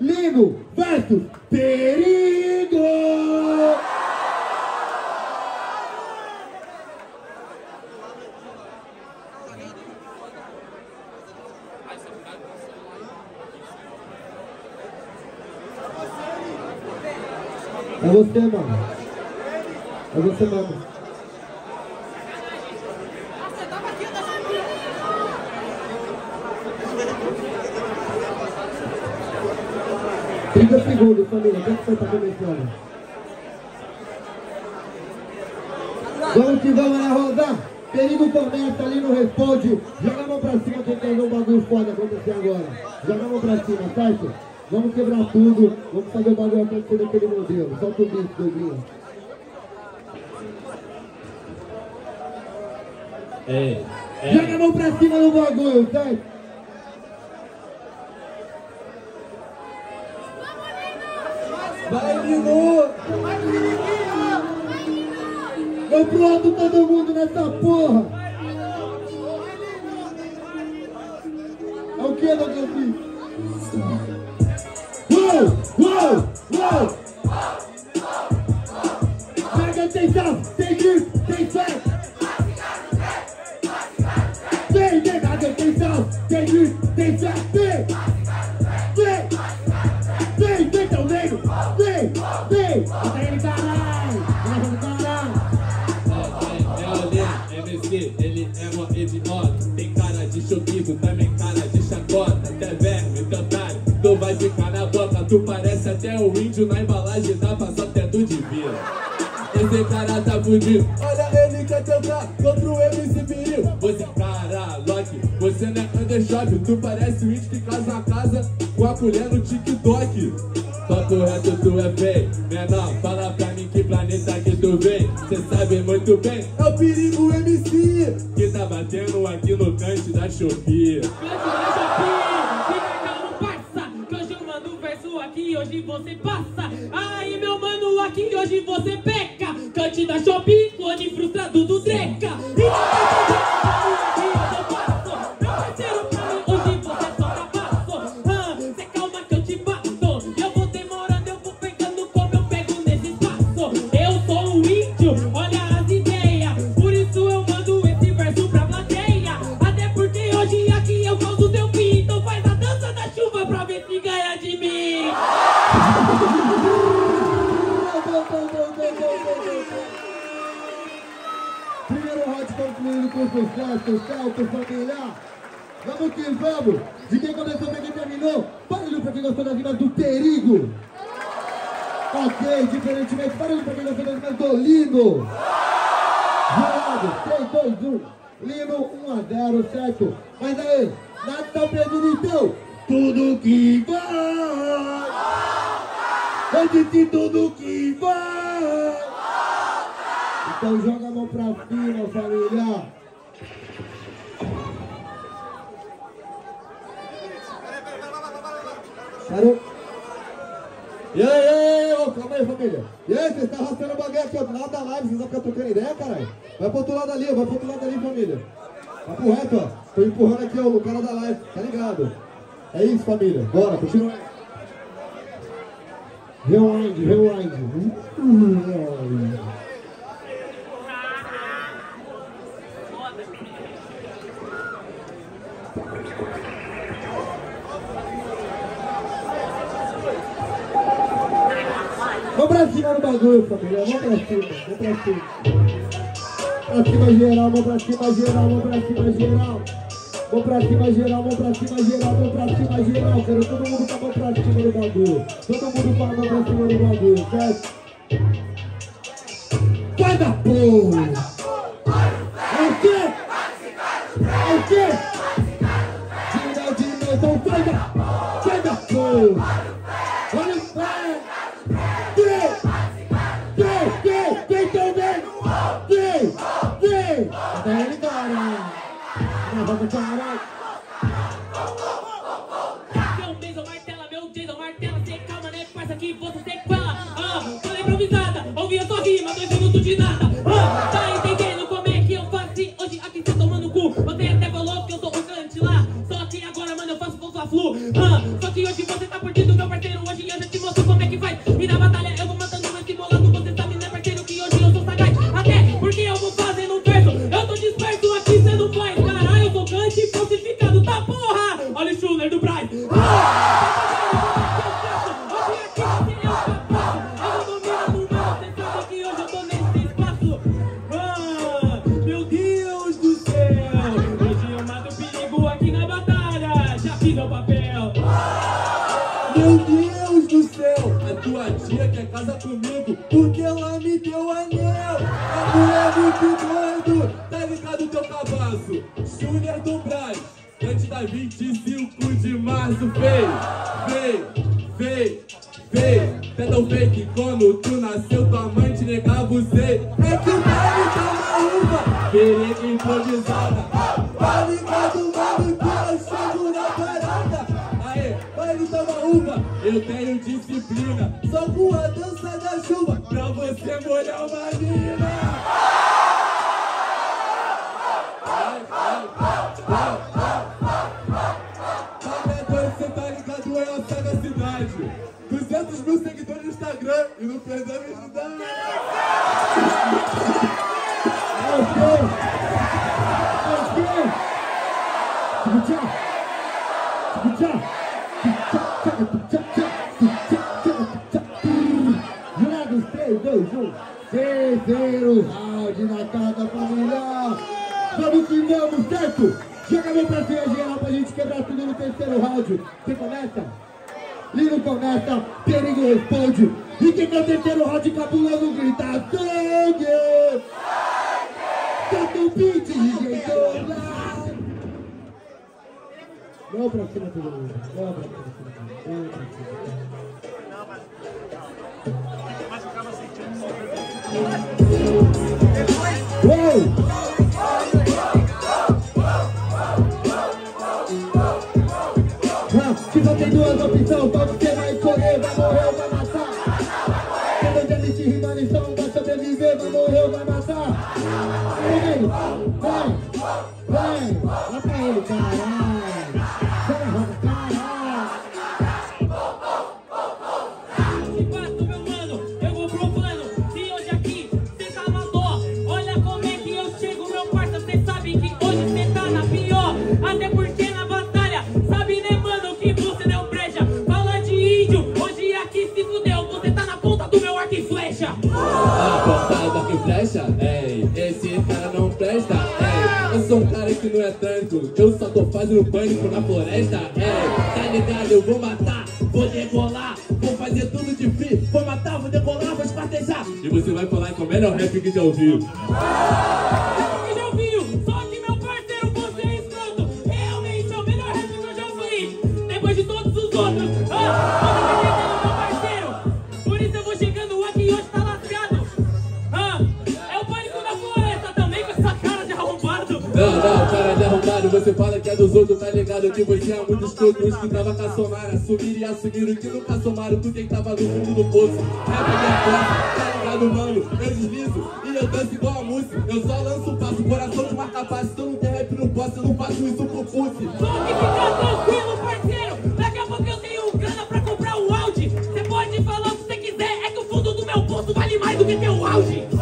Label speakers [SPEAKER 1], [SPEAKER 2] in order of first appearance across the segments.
[SPEAKER 1] Lino versus Perigo! É você, mano. É você, mano. Trinta segundos, família. Quanto você tá começando? Vamos que vamos na roda. Perigo começa ali no responde. Joga a mão pra cima quem quer ver um bagulho foda acontecer agora. Joga a mão pra cima, certo? Vamos quebrar tudo. Vamos fazer o bagulho acontecer daquele modelo. Solta o bicho, Douglinho.
[SPEAKER 2] É,
[SPEAKER 1] Joga a mão pra cima no bagulho, certo?
[SPEAKER 2] Vai, Lino!
[SPEAKER 1] Eu pronto todo mundo nessa porra! É o que, Douglas? Uou! Uou! Uou! Pega atenção! Tem grito! Tem fé! Vem, pega atenção! Tem grito! Tem fé! Vem! Ele
[SPEAKER 2] é mó idiota. Tem cara de choquido, também cara de chacota. Até verme, cantário, tu vai ficar na bota. Tu parece até o índio na embalagem da passa até do divino. Esse cara tá fudido. Olha, ele quer tentar contra o MC Viril. Você é cara, Loki, você não é undershop. Tu parece o índio que casa a casa com a colher no TikTok. Papo reto, tu é feio. Menor, fala pra mim planeta que tu vem. Cê sabe muito bem, é o perigo MC que tá batendo aqui no cante da Shopee.
[SPEAKER 3] Que hoje eu mando verso aqui, hoje você passa. Aí, meu mano, aqui hoje você peca. Cante da Shopee, clone frustrado do Dreca. O índio, olha as ideias. Por isso eu mando esse verso pra plateia. Até porque hoje aqui eu causo teu fim. Então faz a dança da chuva pra ver se ganha de mim.
[SPEAKER 1] Primeiro round concluído com sucesso, certo, família? Vamos que vamos! De quem começou pra quem terminou, barulho pra quem gostou das rimas do perigo! Ok, diferentemente, barulho pra quem gostou das rimas do Lino! Jurado, 3, 2, 1, Lino 1 a 0, certo? Mas aí, nada tá perdido então! Tudo que vai! Eu disse tudo que vai! Então joga a mão pra cima, família. Parou? E aí, calma aí, família. E aí, vocês estão arrastando o bagulho aqui, ó, do lado da live, vocês vão ficar trocando ideia, caralho? Vai pro outro lado ali, vai pro outro lado ali, família. Papo reto, ó. Tô empurrando aqui, ó, o cara da live, tá ligado? É isso, família. Bora, continua. Rewind, rewind. Rewind. Vamos pra cima no bagulho, família. Vamos pra cima, vamos pra cima. Pra cima geral, vamos pra cima geral, vamos pra cima geral. Vamos pra cima geral, vamos pra cima geral, vamos pra cima geral. Quero todo mundo com a mão pra cima do bagulho. Todo mundo com a mão pra cima do bagulho, certo? Sai da porra! É o quê? É o quê? Tira de novo, sai da, sai da porra! Olha o pé! Não, vai pro
[SPEAKER 2] céu! A tua tia quer casar comigo porque ela me deu anel. A mulher é muito doido, tá ligado o teu cabaço? Júnior do Braz, antes da 25 de março, veio, veio, veio, veio. Até tão fake quando tu nasceu, tua mãe te negava sei. É que o baile tá uma uva, pereca improvisada. Tá ligado, mano, que eu chego na eu tenho disciplina. Só com a dança da chuva, pra você molhar uma mina. Agora você tá ligado, é a sagacidade. 200 mil seguidores no Instagram e não perdeu a.
[SPEAKER 1] É Terceiro round na casa da família. Vamos que vamos, certo? Joga a mão pra cima, geral, pra gente quebrar tudo no terceiro round. Quem começa? Lino começa, Perigo responde. E quem quer o terceiro round cabuloso grita sangue! Solta o beat, DJ Douglas! Não pra cima todo mundo. Não pra cima todo mundo. Não pra cima. Que
[SPEAKER 3] é
[SPEAKER 2] tanto, eu só tô fazendo pânico na floresta, ei. Tá ligado, eu vou matar, vou decolar, vou fazer tudo de free, vou matar, vou decolar, vou espartejar. E você vai falar com o melhor rap que já ouviu.
[SPEAKER 3] Você
[SPEAKER 2] fala que é dos outros, tá ligado? Que você é muito escroto, os que tava Somara Assumir e assumir o que nunca somaram, tu quem tava no fundo do poço Rap minha força, tá ligado, mano? Eu deslizo e eu danço igual a música Eu só lanço o passo, coração de marca passe Se eu não tem rap, não posso, eu não faço isso por pussy
[SPEAKER 3] Só que fica tranquilo, parceiro. Daqui a pouco eu tenho grana pra comprar um Audi. Você pode falar o que você quiser, é que o fundo do meu poço vale mais do que teu auge.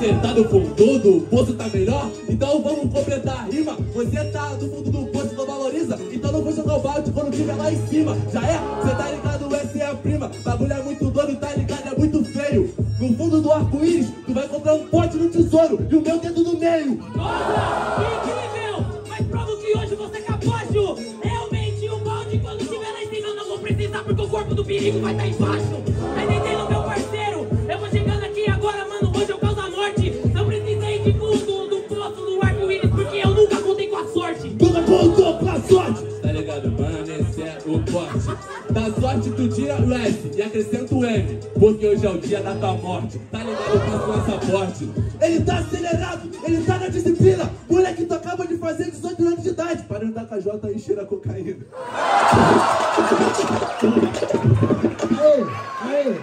[SPEAKER 3] Invertida.
[SPEAKER 2] Você tá no fundo do poço, tá melhor? Então vamos completar a rima Você tá no fundo do poço, não valoriza Então não vou jogar o balde quando tiver lá em cima Já é? Cê tá ligado, essa é a prima Bagulho é muito doido, tá ligado? É muito feio No fundo do arco-íris, tu vai comprar um pote no tesouro E o meu dedo no meio
[SPEAKER 3] Nossa, incrível! Mas provo que hoje você é capaz, Ju. Realmente, o balde, quando estiver lá em cima, eu não vou precisar, porque o corpo do perigo vai estar embaixo. Tá entendendo,
[SPEAKER 2] Da sorte tu tira o S e acrescenta o M Porque hoje é o dia da tua morte Tá ligado, eu faço passaporte Ele tá acelerado, ele tá na disciplina Moleque, tu acaba de fazer 18 anos de idade Para andar com a J e cheira cocaína
[SPEAKER 1] Aê, aê!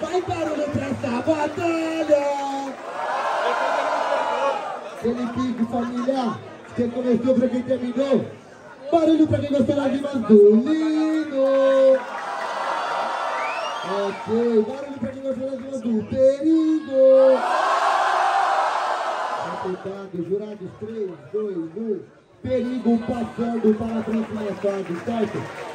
[SPEAKER 1] Vai barulho pra essa batalha! Felipe, família! Quem começou pra quem terminou? Barulho pra quem gostou das rimas do Lino! Ok, barulho pra das rimas do Perigo! Apertado, jurados 3, 2, 1. Perigo passando para a fase, certo?